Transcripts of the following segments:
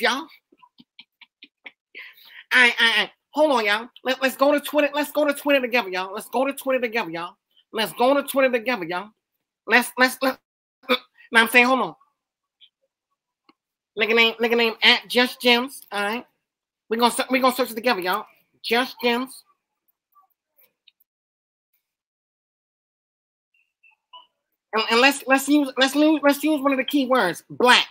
y'all. I, I, hold on, y'all. Let, let's go to Twitter. Let's go to Twitter together, y'all. Let's go to Twitter together, y'all. Let's go to Twitter together, y'all. Let's let's let. Now I'm saying, hold on. Nigga name, nigga name at Just Gems. All right. We're gonna we're gonna search it together, y'all. Just Gems. And, and let's let's use let's use let's use one of the key words, black.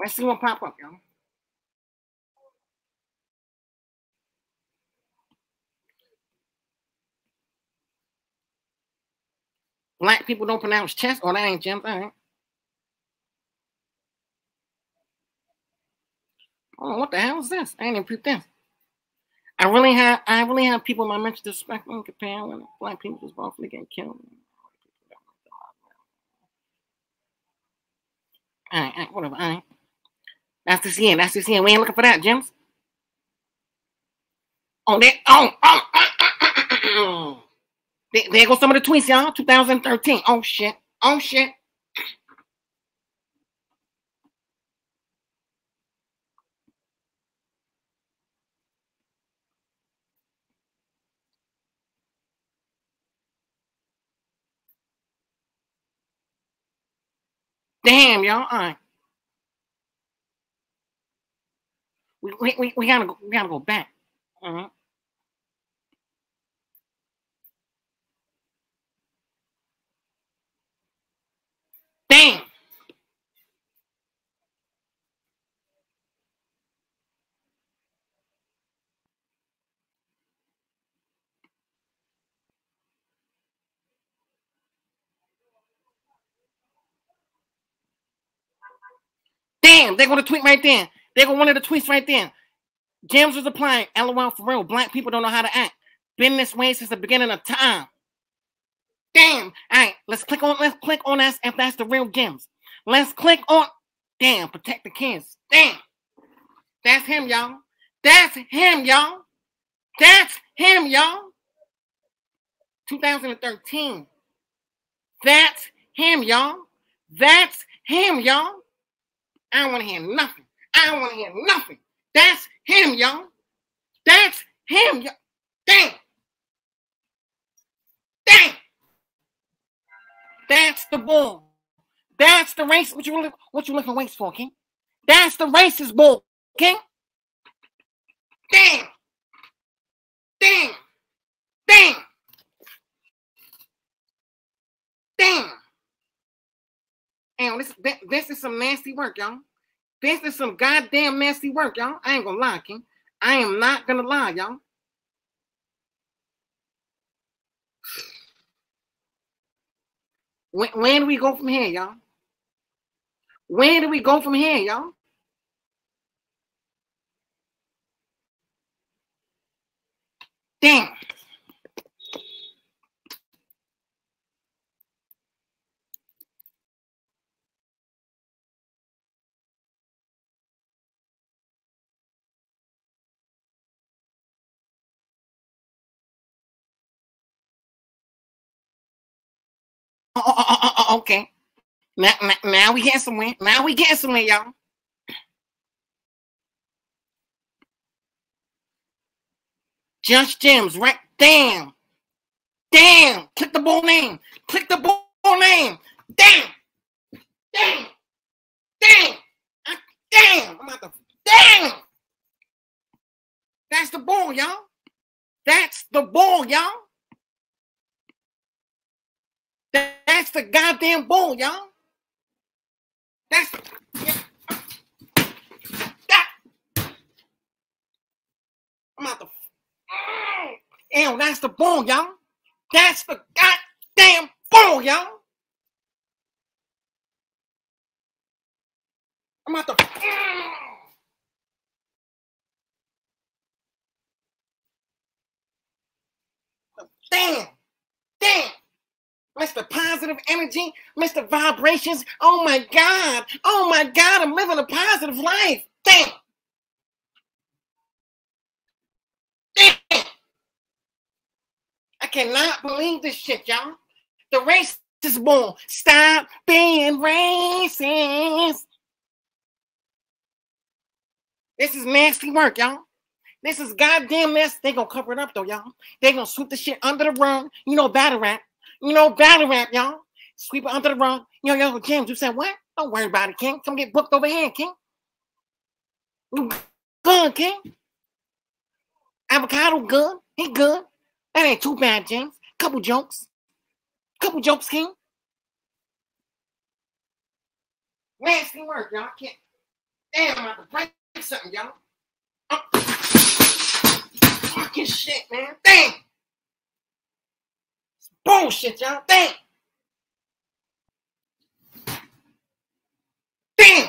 Let's see what pop up, y'all. Black people don't pronounce chest. Oh, that ain't Jim. Right. Oh, what the hell is this? I ain't even peeped this. I really have I really have people in my mental spectrum comparing when black people just wrongfully getting killed. All right, all right, whatever. All right. That's the CN. That's the CN. We ain't looking for that. Oh, there. Oh, oh, oh, there, there goes some of the tweets, y'all. 2013. Oh shit. Oh shit. Damn, y'all. All right. We, we, we, gotta go, we gotta go back. Uh-huh. Damn. Damn, they're gonna tweet right there. They're gonna one of the tweets right there. James was applying. LOL for real. Black people don't know how to act. Been this way since the beginning of time. Damn. All right, let's click on let's click on that if that's the real Jimz. Let's click on damn protect the kids. Damn. That's him, y'all. That's him, y'all. That's him, y'all. 2013. That's him, y'all. That's him, y'all. I don't want to hear nothing. I don't want to hear nothing. That's him, y'all. That's him, y'all. Damn. Damn. That's the bull. That's the race. What you what you looking waste for, King? That's the racist bull, King. Damn. Damn. Damn. Damn. And this, this is some nasty work, y'all. This is some goddamn nasty work, y'all. I ain't gonna lie, King. I am not gonna lie, y'all. When, when do we go from here, y'all? When do we go from here, y'all? Damn. Now, now, we getting somewhere. Now we getting somewhere, y'all. Just Gems, right? Damn. Damn. Click the bull name. Click the bull name. Damn. Damn. Damn. Damn. I'm about to. Damn. That's the bull, y'all. That's the bull, y'all. That's the goddamn bull, y'all. That's that. I'm out the. Ew, that's the bull, y'all. That's the goddamn bull, y'all. I'm out the. Damn. Damn. Mr. Positive Energy, Mr. Vibrations. Oh my God. Oh my God. I'm living a positive life. Damn. Damn. I cannot believe this shit, y'all. The race is born. Stop being racist. This is nasty work, y'all. This is goddamn mess. They gonna cover it up though, y'all. They gonna sweep the shit under the rug. You know, battle rap. You know, battle rap, y'all. Sweep it under the rug. Yo, yo, James, you said what? Don't worry about it, King. Come get booked over here, King. Good, King. Avocado good. He good. That ain't too bad, James. Couple jokes. Couple jokes, King. Nasty work, y'all. Can't. Damn, I'm about to break something, y'all. Oh. Fucking shit, man. Damn. Bullshit, y'all. Damn. Damn.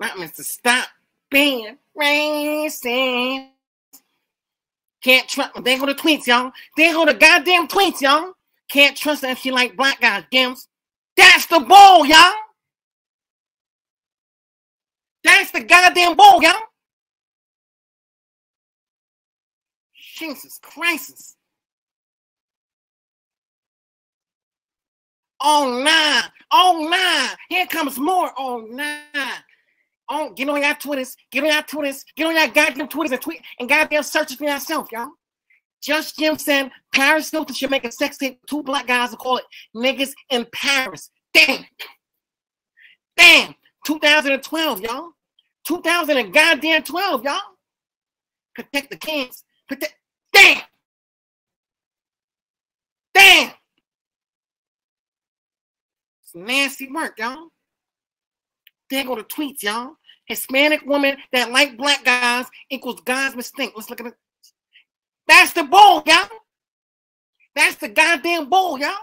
That means to stop being racist. Can't trust. They go to tweets, y'all. They go to goddamn tweets, y'all. Can't trust if she like black guys, Jimz. That's the bull, y'all. That's the goddamn bull, y'all. Jesus Christ. Oh. Oh nah. Here comes more. Oh nah. Oh, get on your Twitters. Get on your Twitters. Get on your goddamn Twitters and tweet and goddamn search for yourself, y'all. Just Jim said Paris Hilton should make a sex tape two black guys and call it Niggas in Paris. Damn. Damn. 2012, y'all. 2000 and goddamn 12, y'all. Protect the kids. Protect. Damn. Damn. It's nasty work, y'all. There go the tweets, y'all. Hispanic woman that like black guys equals God's mistake. Let's look at it. That's the bull, y'all. That's the goddamn bull, y'all.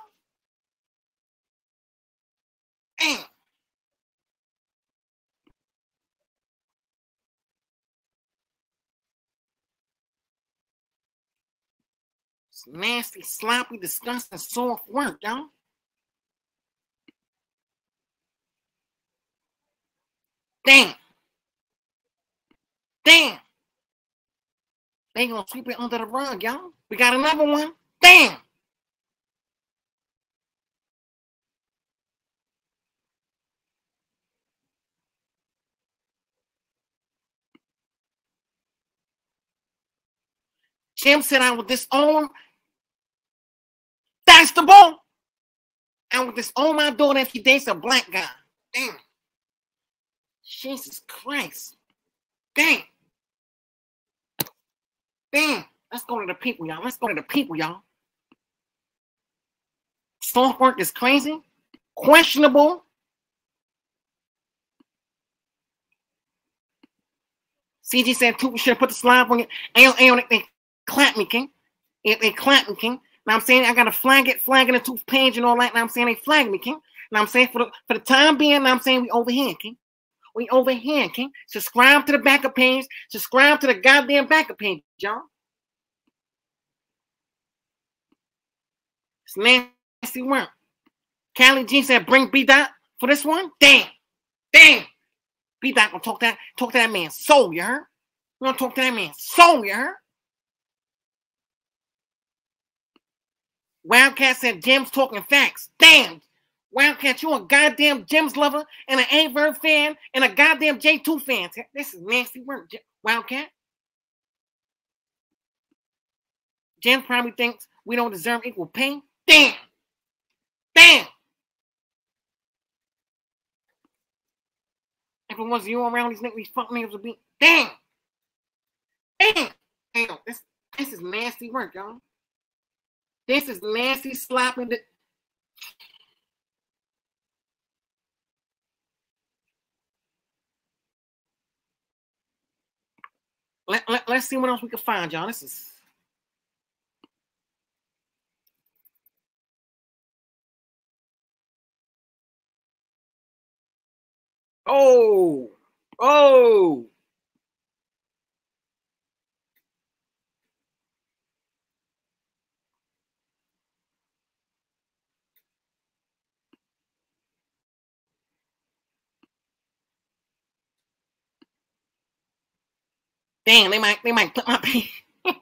Damn. Nasty, sloppy, disgusting, soft work, y'all. Damn. Damn. They gonna sweep it under the rug, y'all. We got another one. Damn. Jim said, I would disown. The ball. I would disown my daughter if she dates a black guy. Damn. Jesus Christ. Damn. Damn. Let's go to the people, y'all. Let's go to the people, y'all. Soft work is crazy, questionable. CG said two should put the slide on it. And, and they clap me, King. They, they clap me, King. Now I'm saying I gotta flag it, flagging the two page and all that. Now I'm saying they flag me, King. Now I'm saying for the for the time being, now I'm saying we over here, King. We over here, King. Subscribe to the backup page. Subscribe to the goddamn backup page, y'all. It's nasty work. Callie G said, bring B Dot for this one. Damn. Damn. B Dot gonna talk that talk to that man soul, you heard? We gonna talk to that man soul, you heard? Wildcat said Jim's talking facts. Damn. Wildcat, you a goddamn Gems lover and an Aye Verb fan and a goddamn J2 fan. This is nasty work, Wildcat. Jim probably thinks we don't deserve equal pay. Damn. Damn. If it was you around these niggas, these fuck niggas would be damn. Damn. Damn. This this is nasty work, y'all. This is nasty slapping the Let, let, let's see what else we can find, y'all. This is Oh, oh. Damn, they might they might put my pants.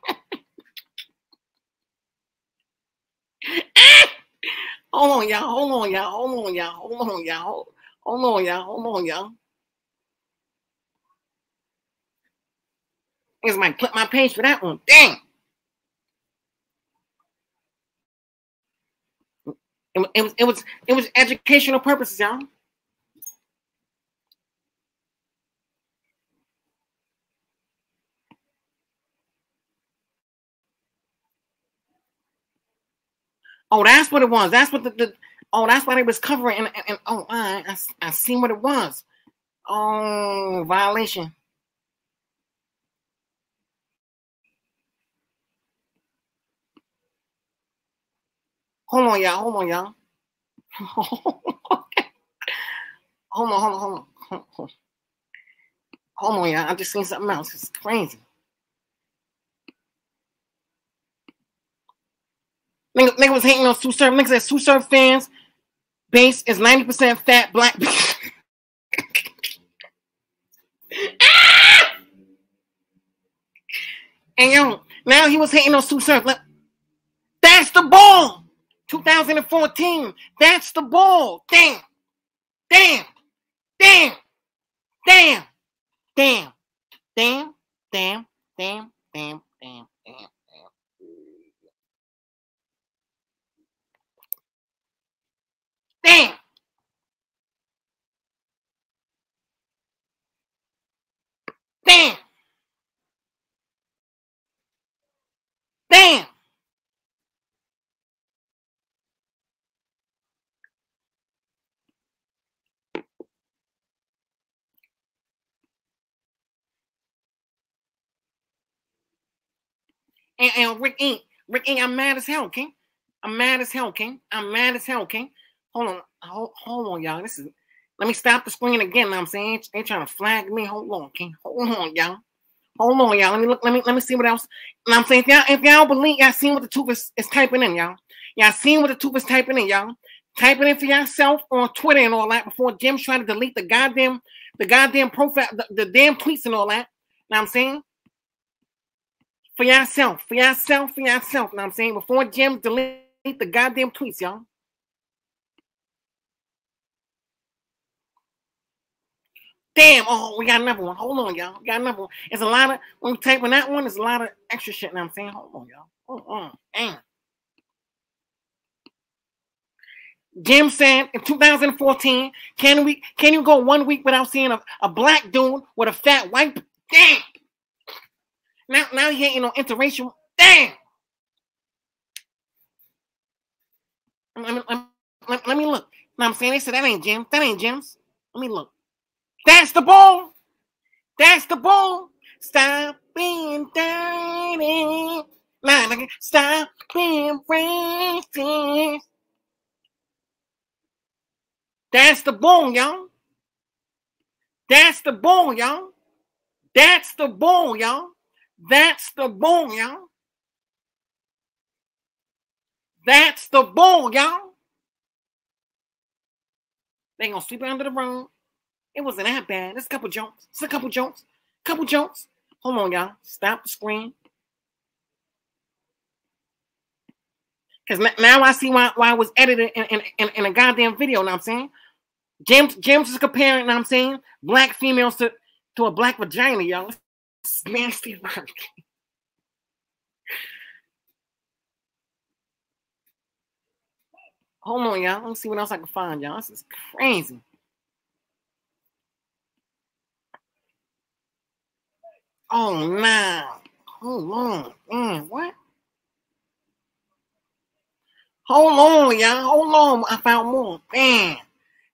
hold on, y'all. Hold on, y'all. Hold on, y'all. Hold on, y'all. Hold on, y'all. Hold on, y'all. Niggas might put my page for that one. Damn. It, it, was it was it was educational purposes, y'all. Oh, that's what it was. That's what the, the oh, that's why they was covering. And, and, and oh, I, I I seen what it was. Oh, violation. Hold on, y'all. Hold on, y'all. hold on, hold on, hold on, hold on. Y'all. I just seen something else. It's crazy. Nigga, nigga was hating on Tsu Surf. Nigga said Tsu Surf fans base is 90% fat black. and yo, now he was hating on Tsu Surf. Like, that's the ball. 2014. That's the ball. Damn. Damn. Damn. Damn. Damn. Damn. Damn. Damn. Damn. Damn. Damn. Damn. Damn. Damn. And, and Rick Ink, Rick Ink, I'm mad as hell, King. I'm mad as hell, King. I'm mad as hell, King. Hold on, hold, hold on, y'all. This is. Let me stop the screen again. I'm saying they trying to flag me. Hold on, King. Hold on, y'all. Hold on, y'all. Let me look. Let me let me see what else. And I'm saying if y'all if y'all believe y'all seen what the tooth is, is typing in, y'all. Y'all seen what the tooth is typing in, y'all. Type it in for yourself on Twitter and all that before Jim's trying to delete the goddamn the goddamn profile, the, the damn tweets and all that. Now I'm saying for yourself, for yourself, for yourself. Now I'm saying before Jim delete the goddamn tweets, y'all. Damn, oh, we got another one. Hold on, y'all. We got another one. It's a lot of when we type on that one, there's a lot of extra shit. Now I'm saying, hold on, y'all. Hold on. Damn. Jim said in 2014, can we can you go one week without seeing a, a black dude with a fat white damn? Now now he ain't no interracial. Damn. Let me, let, me, let me look. Now I'm saying they said that ain't Jim. That ain't Jim's. Let me look. That's the ball. That's the ball. Stop being dirty. Stop being racist. That's the ball, y'all. That's the ball, y'all. That's the ball, y'all. That's the ball, y'all. That's the ball, y'all. They gonna sweep under the rug. It wasn't that bad. It's a couple jumps. It's a couple jumps. Couple jumps. Hold on, y'all. Stop the screen. Because now I see why, why I was edited in, in, in, in a goddamn video. know what I'm saying James James is comparing. know what I'm saying black females to, to a black vagina, y'all. It's nasty work. Hold on, y'all. Let me see what else I can find, y'all. This is crazy. Oh no. Hold on. Mm, what? Hold on, y'all. Hold on. I found more. Man.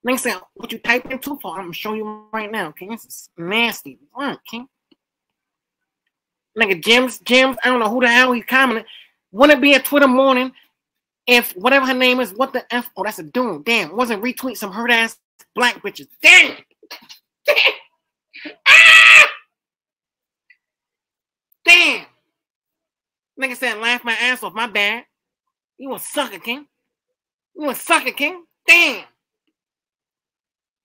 Next thing, what you type in too far, I'm gonna show you right now. Okay, this is nasty work, okay? Nigga, Jim's, Jim's, I don't know who the hell he's commenting. Wouldn't it be a Twitter morning if whatever her name is, what the F? Oh, that's a doom. Damn, wasn't retweet some hurt ass black bitches. Damn. Damn. Ah! Damn. Nigga said, laugh my ass off. My bad. You a sucker, King. You a sucker, King. Damn.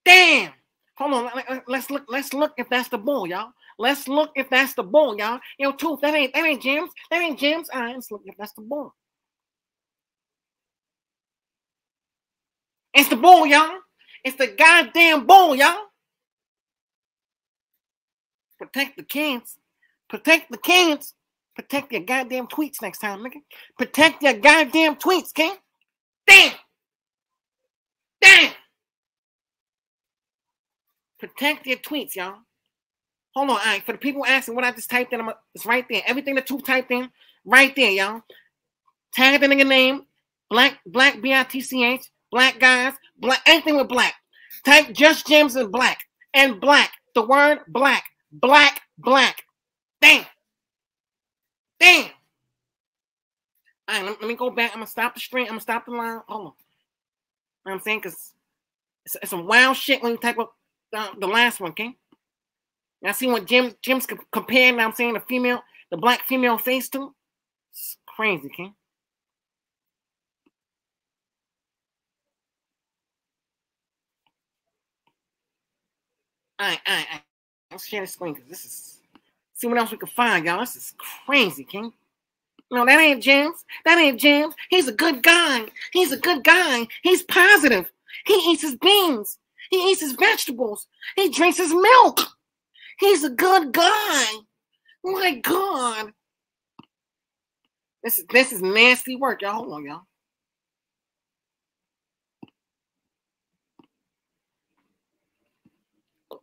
Damn. Hold on. Let's look. Let's look if that's the bull, y'all. Let's look if that's the bull, y'all. Yo, tooth. That ain't that ain't James. That ain't James. All right, let's look if that's the bull. It's the bull, y'all. It's the goddamn bull, y'all. Protect the kids. Protect the kids. Protect your goddamn tweets next time, nigga. Protect your goddamn tweets, King. Damn. Damn. Protect your tweets, y'all. Hold on. For the people asking what I just typed in, I'm it's right there. Everything that you typed in, right there, y'all. Tag the nigga name, black, black B-I-T-C-H, black guys, black, anything with black. Type just gems in black and black. The word black, black, black. Damn. Damn. All right, let, me go back. I'm gonna stop the stream. I'm gonna stop the line. Hold on. You know what I'm saying? Because it's, it's some wild shit when you type up the, the last one, okay? Now see what Jim Jim's comparing, now I'm saying the female, the black female face to? It's crazy, okay? Alright, alright, alright. Let's share the screen because this is see what else we can find, y'all. This is crazy, King. No, that ain't James. That ain't James. He's a good guy. He's a good guy. He's positive. He eats his beans. He eats his vegetables. He drinks his milk. He's a good guy. My God. This is this is nasty work, y'all. Hold on, y'all.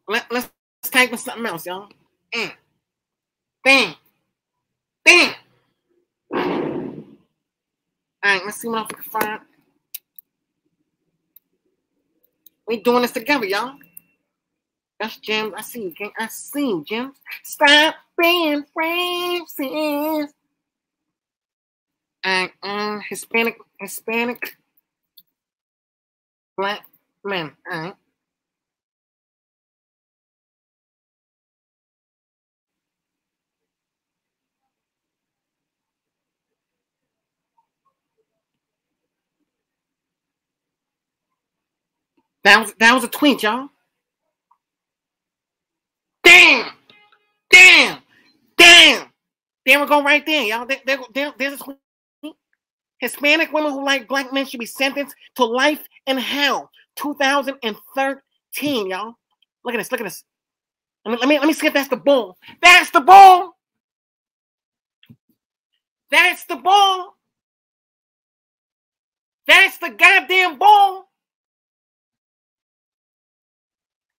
Let, let's type in something else, y'all. Mm. Bam. Bam. All right, let's see what else we can find. We doing this together, y'all. That's Jim. I see you, gang. I see you, James. Stop being racist. And um, Hispanic, Hispanic, black men. All right. That was that was a tweet, y'all. Damn, damn, damn. There we go, right there, y'all. There, there, there, there's a tweet. Hispanic women who like black men should be sentenced to life in hell. 2013, y'all. Look at this. Look at this. Let me let me let me see if that's the bull. That's the bull. That's the bull. That's the goddamn bull.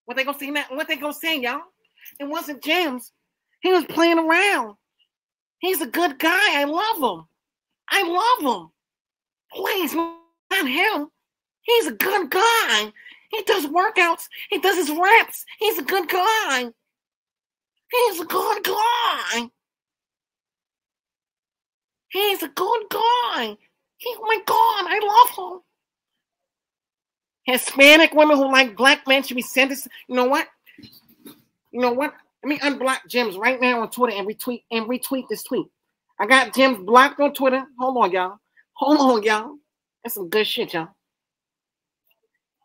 What they gonna say now? What they gonna say, y'all? It wasn't James. He was playing around. He's a good guy. I love him. I love him. Please, not him. He's a good guy. He does workouts. He does his reps. He's a good guy. He's a good guy. He's a good guy. He, oh my God, I love him. Hispanic women who like black men should be sentenced. You know what? You know what? Let me unblock Jim's right now on Twitter and retweet and retweet this tweet. I got Jim's blocked on Twitter. Hold on, y'all. Hold on, y'all. That's some good shit, y'all.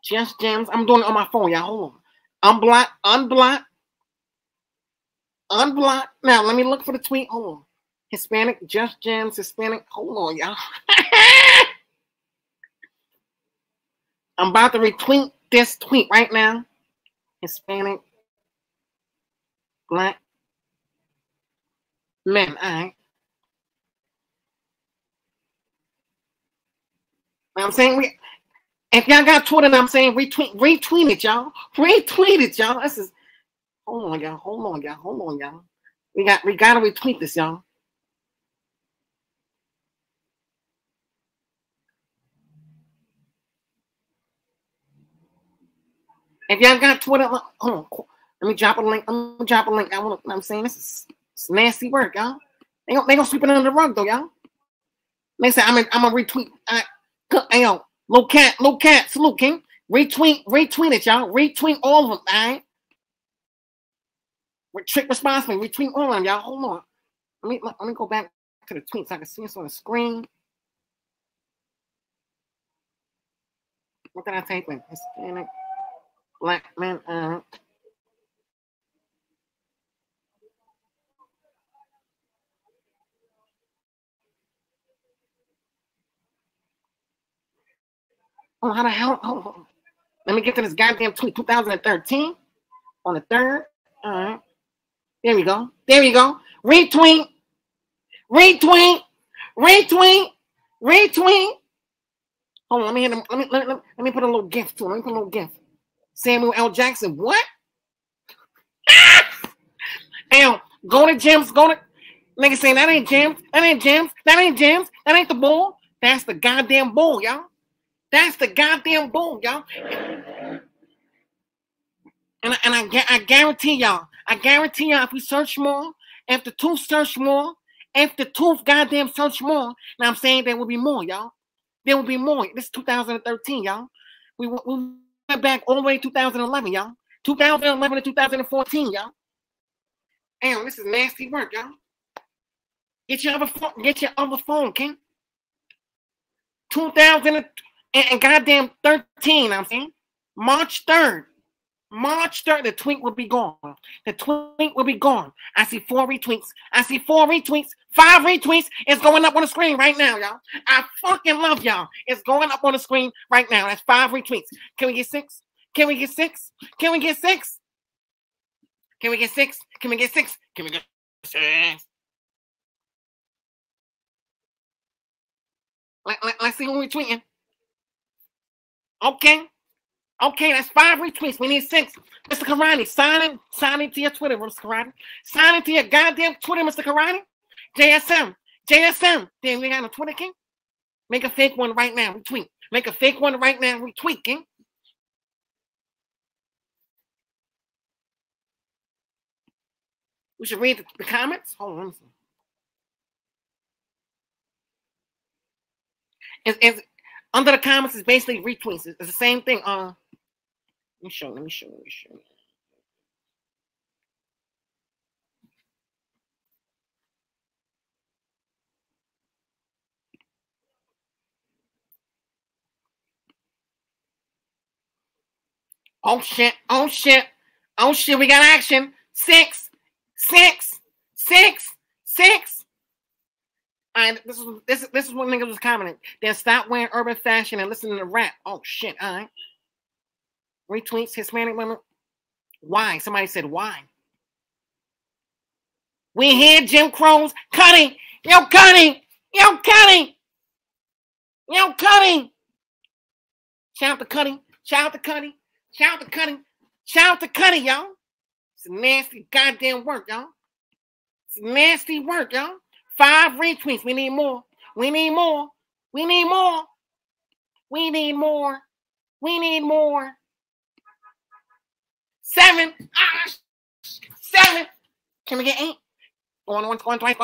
Just Gems. I'm doing it on my phone, y'all. Hold on. Unblock, unblock, unblock. Now let me look for the tweet. Hold on. Hispanic, Just Gems, Hispanic. Hold on, y'all. I'm about to retweet this tweet right now. Hispanic, black men. All right. I'm saying we if y'all got Twitter, I'm saying retweet retweet it, y'all. Retweet it, y'all. This is hold on, y'all. Hold on, y'all. Hold on, y'all. We got we gotta retweet this, y'all. If y'all got Twitter, hold on. Let me drop a link. I'm gonna drop a link. I want I'm saying this is nasty work, y'all. They gonna, they gonna sweep it under the rug though, y'all. They say I'm a, I'm gonna retweet. I, hey, yo, low cat, low cat, salute, King. Retweet, retweet it, y'all. Retweet all of them, all right? Trick responsibly. Retweet all of them, y'all. Hold on. Let me let, let me go back to the tweets so I can see this on the screen. What did I type in? Hispanic black men. Uh, Oh, how the hell? Oh, let me get to this goddamn tweet. 2013 on the third. All right. There we go. There we go. Retweet. Retweet. Retweet. Retweet. Hold on. Let me them. Let me, let, me, let me put a little gift to him. Let me put a little gift. Samuel L. Jackson. What? Now, go to Jim's. Go to. Nigga saying that ain't Jim's. That ain't Jim's. That ain't Jim's. That ain't the bull. That's the goddamn bull, y'all. That's the goddamn bull, y'all. And, and I, I guarantee y'all, I guarantee y'all, if we search more, the truth search more, the truth goddamn search more, now I'm saying there will be more, y'all. There will be more. This is 2013, y'all. We, we went back all the way to 2011, y'all. 2011 to 2014, y'all. Damn, this is nasty work, y'all. Get your other phone, get your other phone, King. 2000 and, and goddamn 13, I'm saying. March 3rd. March 3rd, the tweet will be gone. The tweet will be gone. I see four retweets. I see four retweets. Five retweets. It's going up on the screen right now, y'all. I fucking love y'all. It's going up on the screen right now. That's five retweets. Can we get six? Can we get six? Can we get six? Can we get six? Can we get six? Can we get six? Let, let, let's see who we're tweeting. Okay. Okay, that's five retweets. We need six. Mr. Karani, sign in, sign into your Twitter, Mr. Karani. Sign into your goddamn Twitter, Mr. Karani. JSM. JSM. Then we got a Twitter king. Make a fake one right now. Retweet. Make a fake one right now. Retweet, king. We should read the, the comments. Hold on. It's, it's, under the comments is basically retweets. It's the same thing. Uh, let me show. Let me show. Let me show. Oh shit! Oh shit! Oh shit! We got action. Six, six, six, six. And this is this is this is what niggas was commenting. Then stop wearing urban fashion and listening to rap. Oh shit! All right. Retweets Hispanic women. Why? Somebody said why. We hear Jim Crow's cutting. Yo, cutting. Yo, cutting. Yo, cutting. Shout out to cutting. Shout out to cutting. Shout out to cutting. Shout out to cutting, y'all. It's nasty goddamn work, y'all. It's nasty work, y'all. Five retweets. We need more. We need more. We need more. We need more. We need more. Seven. Ah, seven. Can we get eight? Twice.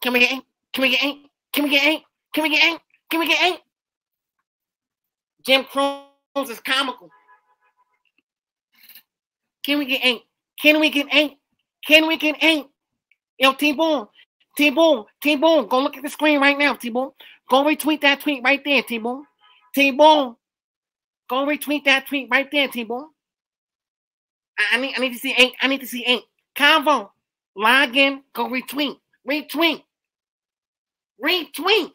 Can we get eight? Can we get eight? Can we get eight? Can we get eight? Can we get eight? Jim Cruz is comical. Can we get eight? Can we get eight? Can we get eight? Yo, T-Boom, T-Boom, T-Boom, go look at the screen right now, T-Boom. Go retweet that tweet right there, T-Boom. T-Boom, go retweet that tweet right there, T-Boom. I, I need, I need to see eight. I need to see eight. Convo, log in, go retweet, retweet, retweet.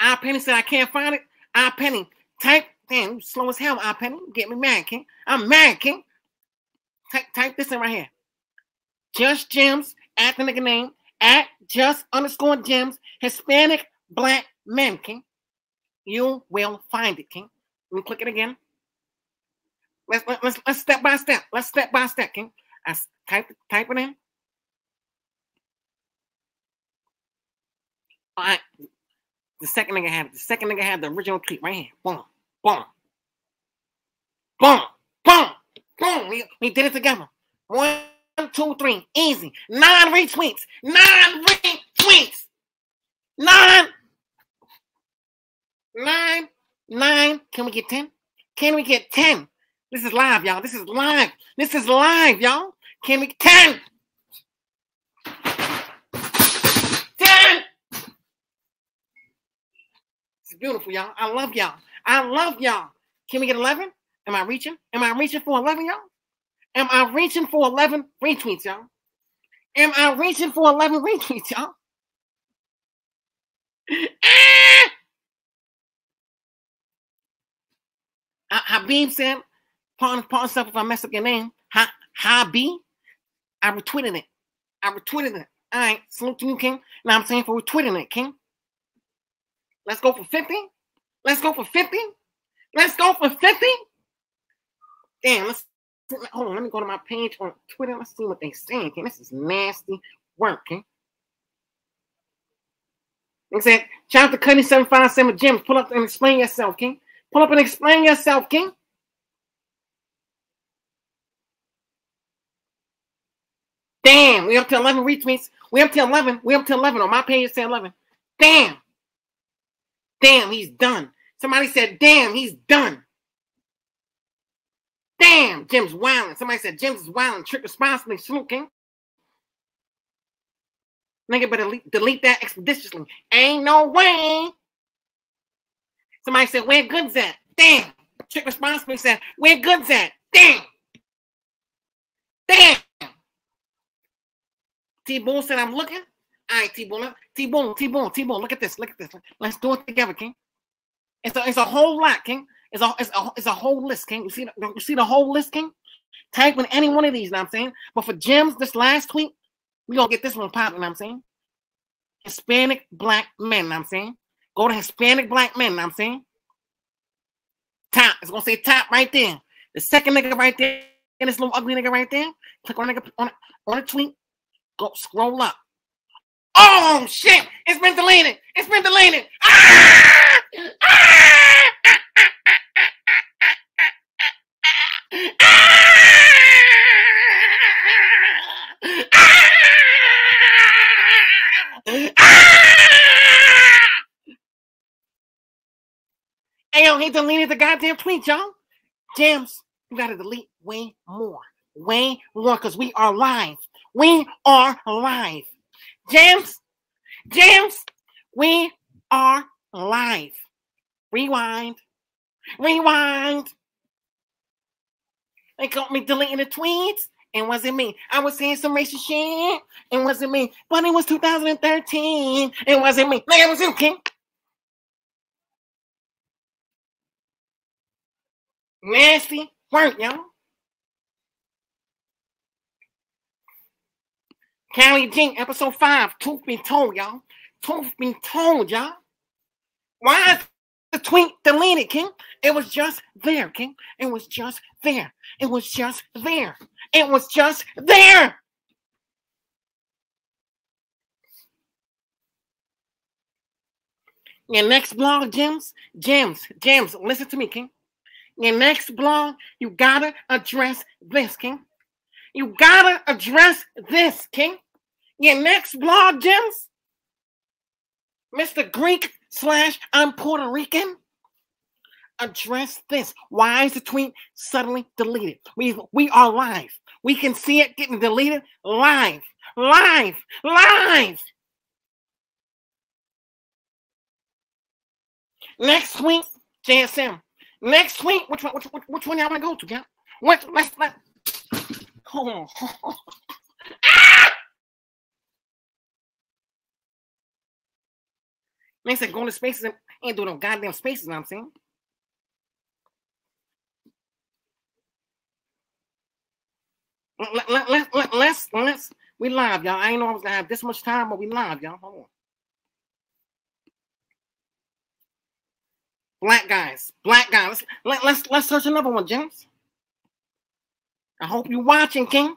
I Penny said I can't find it. I Penny, type Damn, slow as hell, I Penny. Get me mad, King. I'm mad, King. Type, type this in right here. Just Gems at the nigga name at just underscore gems Hispanic black men, King. You will find it, King. Let me click it again. Let's let's let's step by step. Let's step by step, King. I type type it in. All right. The second nigga had. The second nigga had the original tweet right here. Boom. Boom. Boom. Boom. Boom. We, we did it together. One, two, three. Easy. Nine retweets. Nine retweets. Nine. Nine. Nine. Can we get 10? Can we get 10? This is live, y'all. This is live. This is live, y'all. Can we 10? 10. It's beautiful, y'all. I love y'all. I love y'all. Can we get 11? Am I reaching? Am I reaching for 11, y'all? Am I reaching for 11 retweets, y'all? Am I reaching for 11 retweets, y'all? Ah! Habib said, pardon, pardon yourself if I mess up your name. Ha, Habib. I retweeted it. I retweeted it. All right, salute to you, King. Now I'm saying for retweeting it, King. Let's go for 50. Let's go for 50. Let's go for 50. Damn, let's hold on. Let me go to my page on Twitter. Let's see what they saying. King. This is nasty work, King. They said, shout out to Cuddy 757 Gems. Pull up and explain yourself, King. Pull up and explain yourself, King. Damn, we up to 11 retweets. We up to 11. We up to 11 on my page. Said 11. Damn. Damn, he's done. Somebody said, damn, he's done. Damn, Jim's wilding. Somebody said Jim's is. Trick responsibly smoking. Nigga better delete, delete that expeditiously. Ain't no way. Somebody said, where goods at? Damn. Trick responsibly said, where goods at? Damn. Damn. T-Boone said, I'm looking. All right, T-Boone. T-Boone, T-Boone, T-Boone. Look at this. Look at this. Let's do it together, King. It's a, it's a whole lot, King. It's a, it's a, it's a whole list, King. You see, the, you see the whole list, King? Type in any one of these, know what I'm saying? But for Gems, this last tweet, we gonna get this one popping, know what I'm saying? Hispanic black men, know what I'm saying? Go to Hispanic black men, know what I'm saying? Top. It's gonna say top right there. The second nigga right there, and this little ugly nigga right there. Click on nigga on, on a tweet. Go scroll up. Oh shit! It's been deleted. It's been deleted. Ah! Ah! Hey, yo, he deleted the goddamn tweet, y'all. James, you gotta delete way more. Way more, because we are live. We are live. James, James, we are live. Rewind. Rewind. They caught me deleting the tweets. It wasn't me. I was saying some racist shit. It wasn't me. But it was 2013. It wasn't me. Like it was you, King. Nasty work, y'all. County Jink, episode five. Truth be told, y'all. Truth be told, y'all. Why is the tweet deleted, King? It was just there, King. It was just there. It was just there. It was just there. Your next blog, Gems, Gems, Gems, listen to me, King. Your next blog, you gotta address this, King. You gotta address this, King. Your next blog, Gems, Mr. Greek slash I'm Puerto Rican. Address this. Why is the tweet suddenly deleted? We we are live. We can see it getting deleted live, live, live. Next week, JSM. Next week, which one? Which, which, which one y'all want to go to, yeah? What? Let's let. Hold on. ah! They said going to spaces and ain't doing no goddamn spaces. You know what I'm saying. Let, let, let, let, let's let's we live, y'all. I ain't know I was gonna have this much time, but we live, y'all. Hold on. Black guys, black guys. Let, let's let's search another one, James. I hope you're watching, King.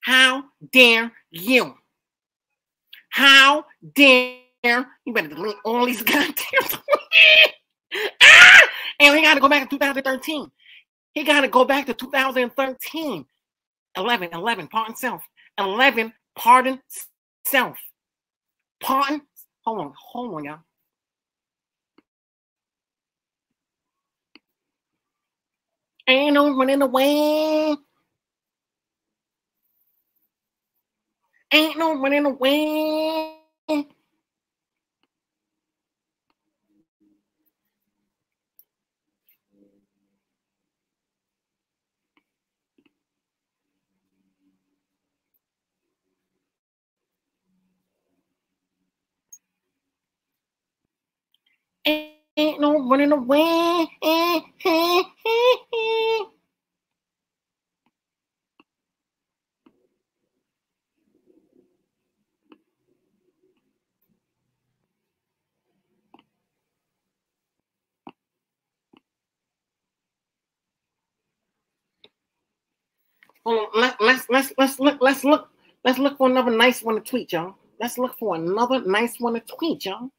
How dare you? How dare you? Better delete all these goddamn ah! And we got to go back to 2013. He got to go back to 2013. 11, 11, pardon self. 11, pardon self. Pardon. Hold on, hold on, y'all. ain't no running away. Ain't no running away. Ain't no running away. Nice one to tweet, y'all. Let's look for another nice one to tweet, y'all.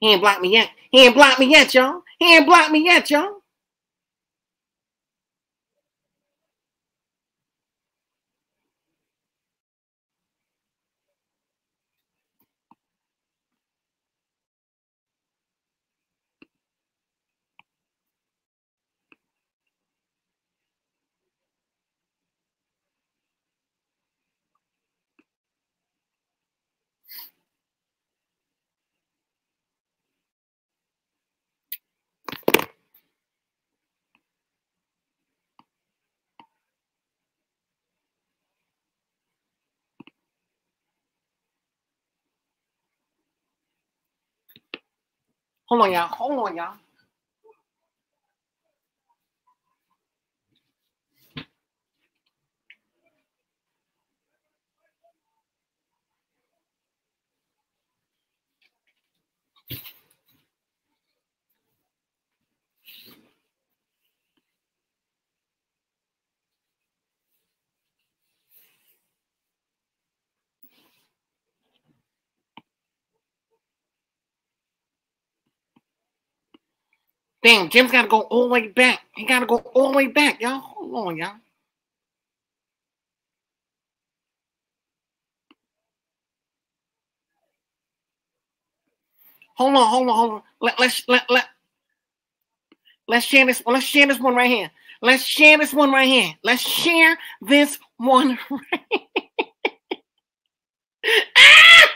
He ain't blocked me yet. He ain't blocked me yet, y'all. He ain't blocked me yet, y'all. Hold on, y'all. Hold on, y'all. Damn, Jimz got to go all the way back. He got to go all the way back, y'all. Hold on, y'all. Hold on, hold on, hold on. Let, let's let let let's share this. Let's share this one right here. Let's share this one right here. Let's share this one right ah!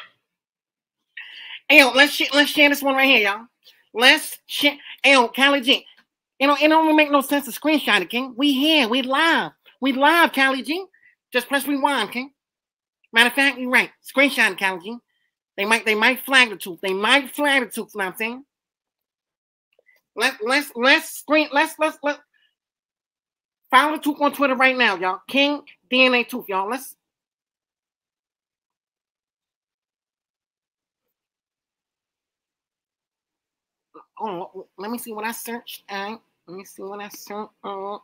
Hey, let's sh- let's share this one right here, y'all. Let's share. Hey, yo, Callie G. You know, it don't make no sense to screenshot it, King. We here, we live. We live, Callie G. Just press rewind, King. Matter of fact, you're right. Screenshot it, G. They might they might flag the truth. They might flag the truth, you know what I'm saying? Let, let's let's screen let's let's let follow the truth on Twitter right now, y'all. King DNA Tooth, y'all. Let's oh, let me see what I searched. Right, let me see what I searched. Uh,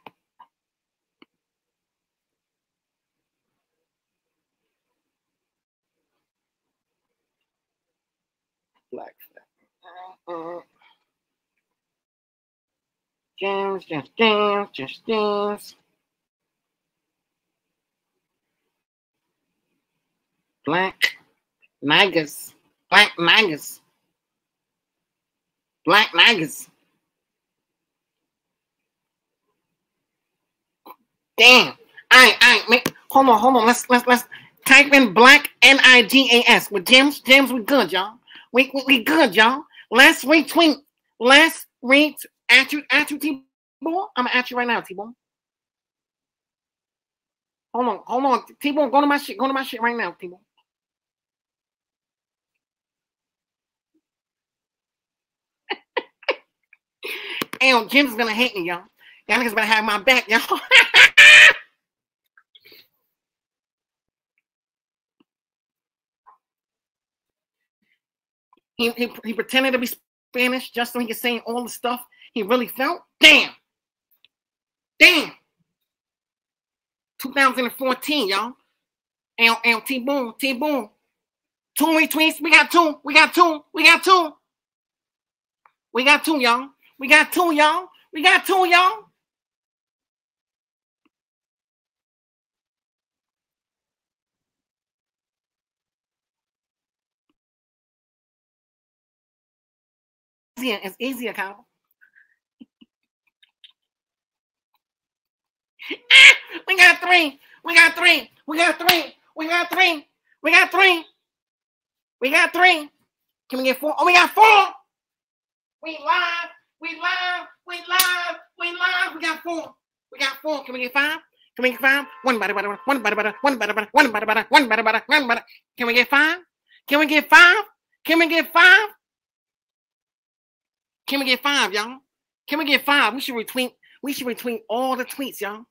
black. Uh, James, just James, just James. Black Niggers. Black Niggers. Black Niggers. Damn. All right, make, hold on, hold on. Let's let's let's type in black N I G A S with James. James, we good, y'all. We, we, we good, y'all. Let's retweet. Let's read at you at you T-Bone. I'm at you right now, T-Bone. Hold on, hold on. T-Bone, go to my shit. Go to my shit right now, T-Bone. Damn, Jimz gonna hate me, y'all. Y'all niggas better have my back, y'all. he, he, he pretended to be Spanish just so he could say all the stuff he really felt. Damn. Damn. 2014, y'all. And, and T Boom, T Boom. Two retweets. We got two. We got two. We got two. We got two, y'all. We got two, y'all. We got two, y'all. It's easier, Kyle. Ah, we got three. We got three. We got three. We got three. We got three. We got three. Can we get four? Oh, we got four. We live. We live. We live. We live. We got four. We got four. Can we get five? Can we get five? One better, better, one better, better, one better, better, one better, better, one better, better, one better. Can we get five? Can we get five? Can we get five? Can we get five, y'all? Can we get five? We should retweet. We should retweet all the tweets, y'all.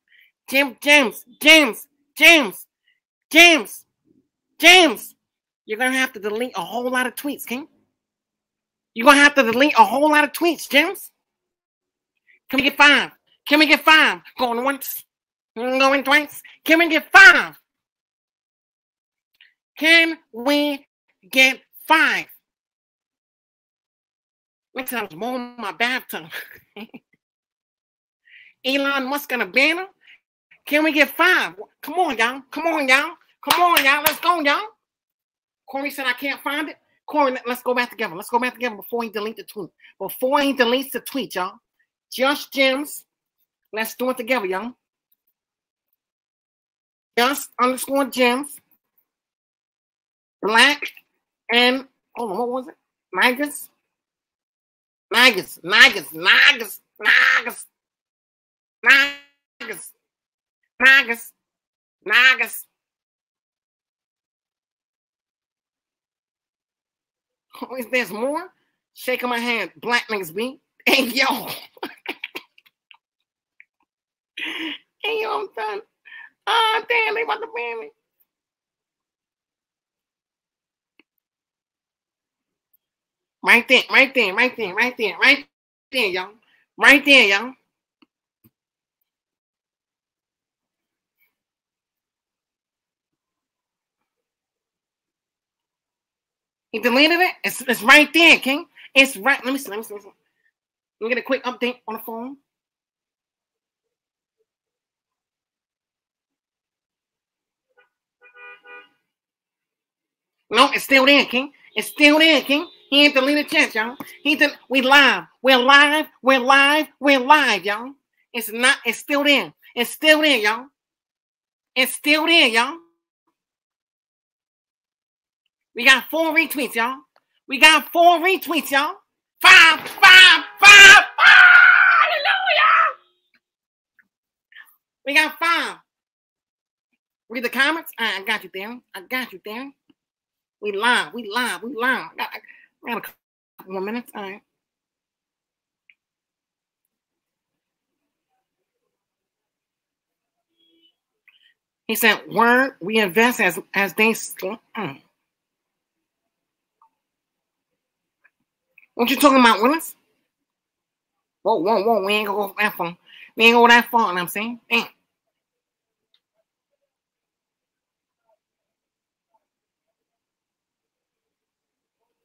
Jim, James, James, James, James, James. You're gonna have to delete a whole lot of tweets, King. You're gonna have to delete a whole lot of tweets, James. Can we get five? Can we get five? Going once, going twice. Can we get five? Can we get five? Next time I my bathtub. Elon Musk and a banner. Can we get five? Come on, y'all. Come on, y'all. Come on, y'all. Let's go, y'all. Corey said I can't find it. Corey, let's go back together. Let's go back together before he deletes the tweet. Before he deletes the tweet, y'all. Just Gems. Let's do it together, y'all. Just underscore Gems. Black and hold on, what was it? Magus. Magus, Magus, Magus, Magus, Magus, Magus, Magus. Is there more? Shaking my hand. Black niggas be. Hey, yo. hey, yo, I'm done. Ah, oh, damn, they about to ban me. Right there, right there, right there, right there, right there, y'all. Right there, y'all. He deleted it. It's, it's right there, King. It's right. Let me see. Let me see. Let me, see. let me get a quick update on the phone. No, it's still there, King. It's still there, King. He ain't deleted chat, y'all. He did. We live. We're live. We're live. We're live, y'all. It's not. It's still there. It's still there, y'all. It's still there, y'all. We got four retweets, y'all. We got four retweets, y'all. Five, five, five, five. Hallelujah. We got five. Read the comments. I got you, Darren. I got you, Darren. We live. We live. We live. I got, got a couple more minutes. All right. He said, "Word, we invest as as they." Mm. What you talking about, Willis? Whoa, whoa, whoa. We ain't gonna go that far. We ain't go that far, you know I'm saying? Damn.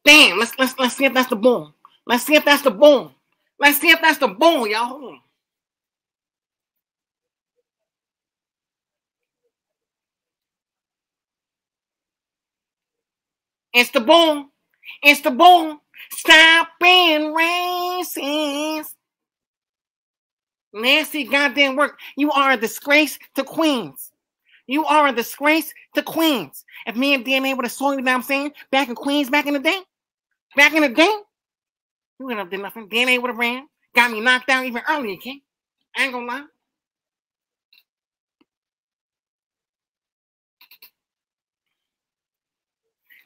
Damn, let's let's let's see if that's the ball. Let's see if that's the ball. Let's see if that's the ball, y'all. Hold on. It's the ball. It's the ball. Stop being racist. Nasty goddamn work. You are a disgrace to Queens. You are a disgrace to Queens. If me and DNA would have saw you, know what I'm saying, back in Queens back in the day, back in the day, you wouldn't have done nothing. DNA would have ran, got me knocked out even earlier, King. I ain't gonna lie.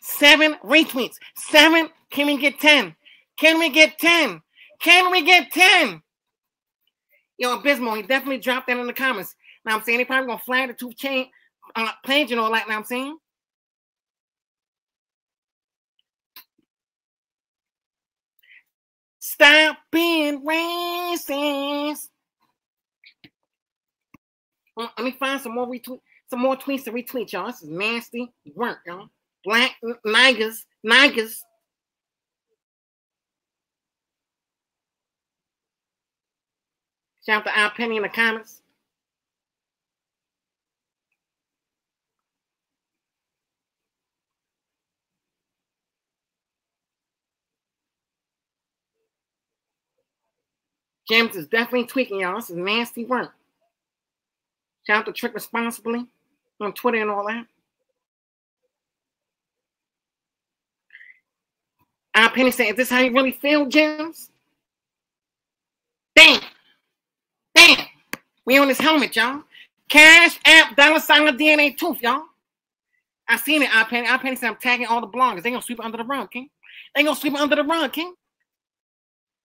Seven retweets. Seven can we get 10? Can we get 10? Can we get 10? Yo, Abysmal, he definitely dropped that in the comments. Now I'm saying he probably gonna flag the two chain uh page and all that. Now I'm saying. Stop being racist. Well, let me find some more retweet, some more tweets to retweet, y'all. This is nasty work, y'all. Black niggas, niggas. Shout out to our Penny in the comments. James is definitely tweaking, y'all. This is nasty work. Shout out to Trick Responsibly on Twitter and all that. Our Penny said, Is this how you really feel, James? Damn. We on this helmet, y'all. Cash app dollar sign of DNA tooth, y'all. I seen it, I penny. I penny said I'm tagging all the bloggers. They gonna sweep under the rug, King. They gonna sweep under the rug, King.